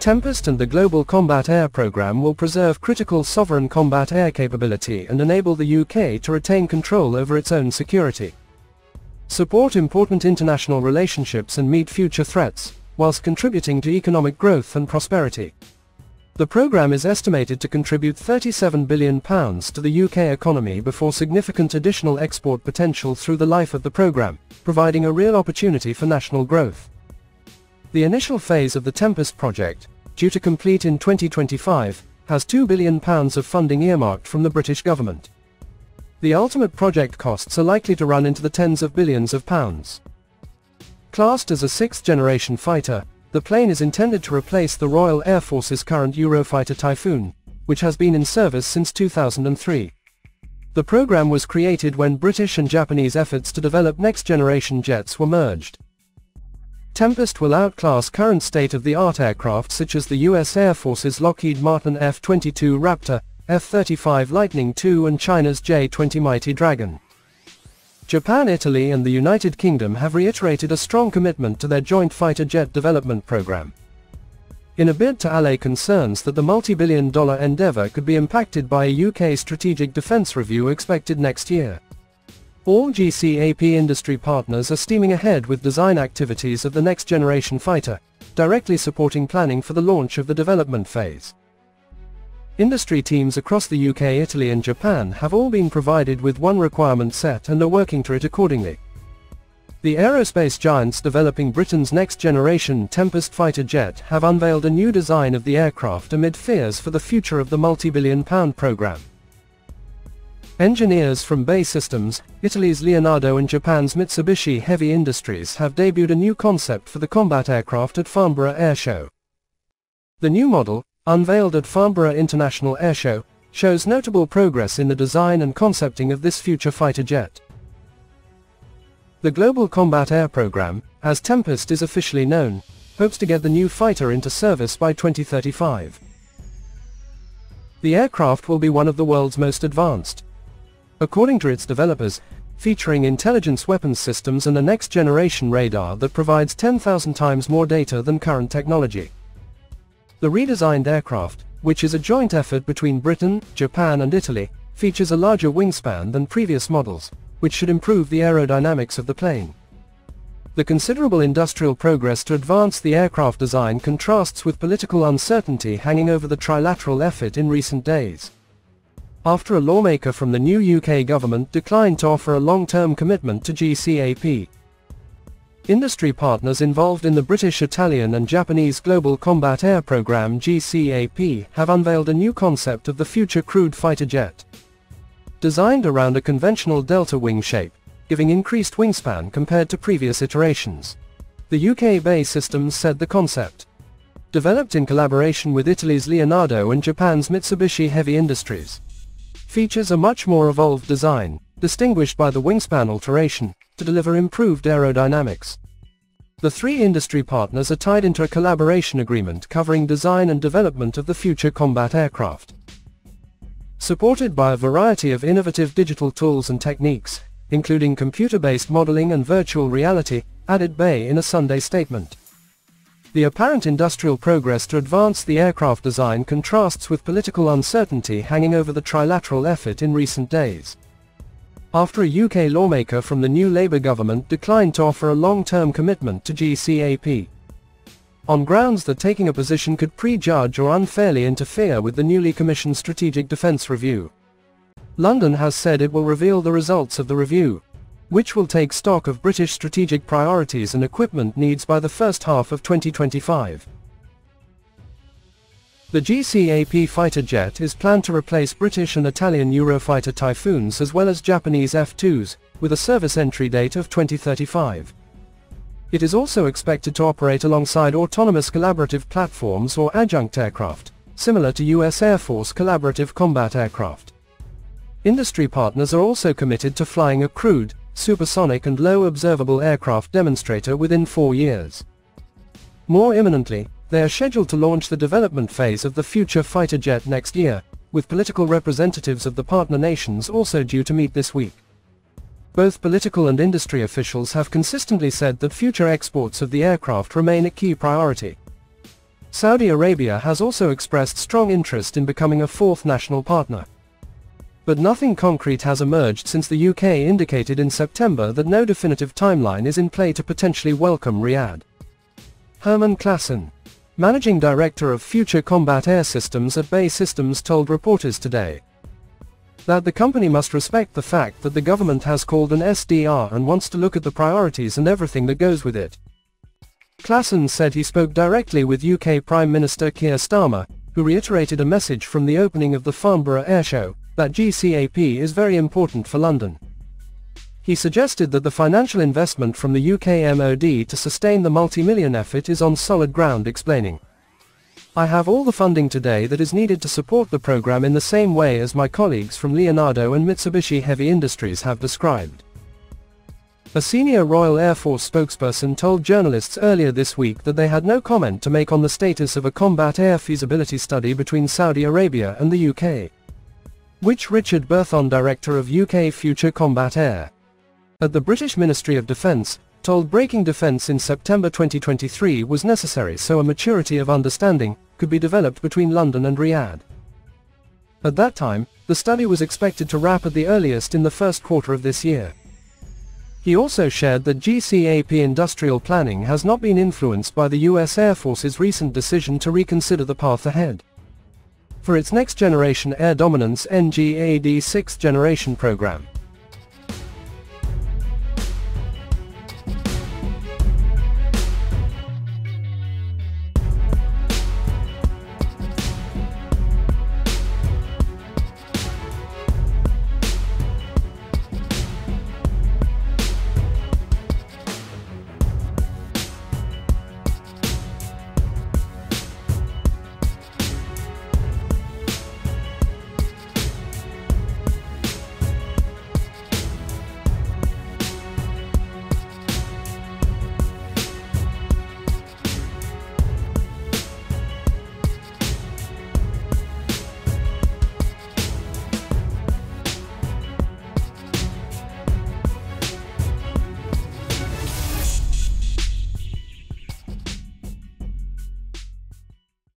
Tempest and the Global Combat Air Programme will preserve critical sovereign combat air capability and enable the UK to retain control over its own security. Support important international relationships and meet future threats, whilst contributing to economic growth and prosperity. The programme is estimated to contribute £37 billion to the UK economy before significant additional export potential through the life of the programme, providing a real opportunity for national growth. The initial phase of the Tempest project, due to complete in 2025, has £2 billion of funding earmarked from the British government. The ultimate project costs are likely to run into the tens of billions of pounds. Classed as a sixth-generation fighter, the plane is intended to replace the Royal Air Force's current Eurofighter Typhoon, which has been in service since 2003. The program was created when British and Japanese efforts to develop next-generation jets were merged. Tempest will outclass current state-of-the-art aircraft such as the US Air Force's Lockheed Martin F-22 Raptor, F-35 Lightning II and China's J-20 Mighty Dragon. Japan, Italy and the United Kingdom have reiterated a strong commitment to their joint fighter jet development program. In a bid to allay concerns that the multi-billion dollar endeavor could be impacted by a UK strategic defense review expected next year. All GCAP industry partners are steaming ahead with design activities of the next generation fighter, directly supporting planning for the launch of the development phase. Industry teams across the UK, Italy and Japan have all been provided with one requirement set and are working to it accordingly. The aerospace giants developing Britain's next-generation Tempest fighter jet have unveiled a new design of the aircraft amid fears for the future of the multi-billion pound programme. Engineers from BAE Systems, Italy's Leonardo and Japan's Mitsubishi Heavy Industries have debuted a new concept for the combat aircraft at Farnborough Airshow. The new model, unveiled at Farnborough International Airshow, shows notable progress in the design and concepting of this future fighter jet. The Global Combat Air Programme, as Tempest is officially known, hopes to get the new fighter into service by 2035. The aircraft will be one of the world's most advanced. According to its developers, featuring intelligence weapons systems and a next-generation radar that provides 10,000 times more data than current technology. The redesigned aircraft, which is a joint effort between Britain, Japan and Italy, features a larger wingspan than previous models, which should improve the aerodynamics of the plane. The considerable industrial progress to advance the aircraft design contrasts with political uncertainty hanging over the trilateral effort in recent days. After a lawmaker from the new UK government declined to offer a long-term commitment to GCAP, Industry partners involved in the British, Italian and Japanese Global Combat Air Programme GCAP have unveiled a new concept of the future crewed fighter jet. Designed around a conventional delta wing shape, giving increased wingspan compared to previous iterations. The UK BAE Systems said the concept. Developed in collaboration with Italy's Leonardo and Japan's Mitsubishi Heavy Industries. Features a much more evolved design, distinguished by the wingspan alteration, to deliver improved aerodynamics. The three industry partners are tied into a collaboration agreement covering design and development of the future combat aircraft. Supported by a variety of innovative digital tools and techniques, including computer-based modeling and virtual reality, added BAE in a Sunday statement. The apparent industrial progress to advance the aircraft design contrasts with political uncertainty hanging over the trilateral effort in recent days after a UK lawmaker from the new Labour government declined to offer a long-term commitment to GCAP. On grounds that taking a position could prejudge or unfairly interfere with the newly commissioned Strategic Defence Review. London has said it will reveal the results of the review, which will take stock of British strategic priorities and equipment needs by the first half of 2025. The GCAP fighter jet is planned to replace British and Italian Eurofighter Typhoons as well as Japanese F-2s, with a service entry date of 2035. It is also expected to operate alongside autonomous collaborative platforms or adjunct aircraft, similar to US Air Force collaborative combat aircraft. Industry partners are also committed to flying a crewed, supersonic and low observable aircraft demonstrator within four years. More imminently, they are scheduled to launch the development phase of the future fighter jet next year, with political representatives of the partner nations also due to meet this week. Both political and industry officials have consistently said that future exports of the aircraft remain a key priority. Saudi Arabia has also expressed strong interest in becoming a fourth national partner. But nothing concrete has emerged since the UK indicated in September that no definitive timeline is in play to potentially welcome Riyadh. Herman Claasen, managing director of Future Combat Air Systems at BAE Systems told reporters today that the company must respect the fact that the government has called an SDR and wants to look at the priorities and everything that goes with it. Claasen said he spoke directly with UK Prime Minister Keir Starmer, who reiterated a message from the opening of the Farnborough Airshow, that GCAP is very important for London. He suggested that the financial investment from the UK MOD to sustain the multi-million effort is on solid ground explaining. I have all the funding today that is needed to support the program in the same way as my colleagues from Leonardo and Mitsubishi Heavy Industries have described. A senior Royal Air Force spokesperson told journalists earlier this week that they had no comment to make on the status of a combat air feasibility study between Saudi Arabia and the UK. Which Richard Berthon, director of UK Future Combat Air at the British Ministry of Defence, told Breaking Defence in September 2023 was necessary so a maturity of understanding could be developed between London and Riyadh. At that time, the study was expected to wrap at the earliest in the first quarter of this year. He also shared that GCAP industrial planning has not been influenced by the US Air Force's recent decision to reconsider the path ahead. For its next generation air dominance NGAD 6th generation program.